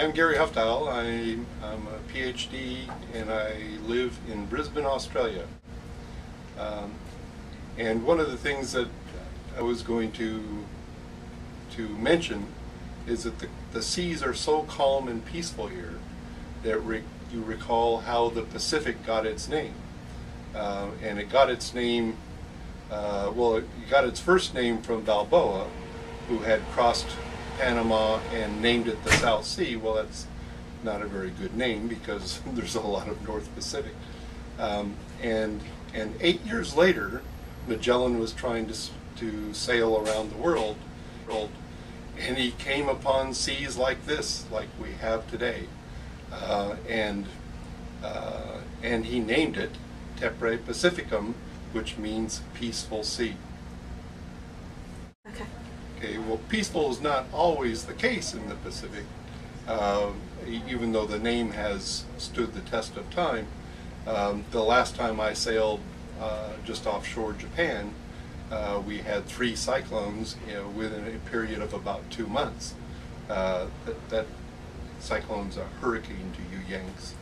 I'm Gary Huftile. I, I'm a PhD and I live in Brisbane, Australia. Um, and one of the things that I was going to to mention is that the, the seas are so calm and peaceful here that re- you recall how the Pacific got its name. Uh, and it got its name, uh, well, it got its first name from Balboa, who had crossed Panama and named it the South Sea. Well, that's not a very good name because there's a lot of North Pacific. Um, and and eight years later, Magellan was trying to to sail around the world, and he came upon seas like this, like we have today, uh, and uh, and he named it Tepre Pacificum, which means peaceful sea. Okay. Well, peaceful is not always the case in the Pacific, uh, even though the name has stood the test of time. Um, the last time I sailed uh, just offshore Japan, uh, we had three cyclones you know, within a period of about two months. Uh, that, that cyclone's a hurricane to you Yanks.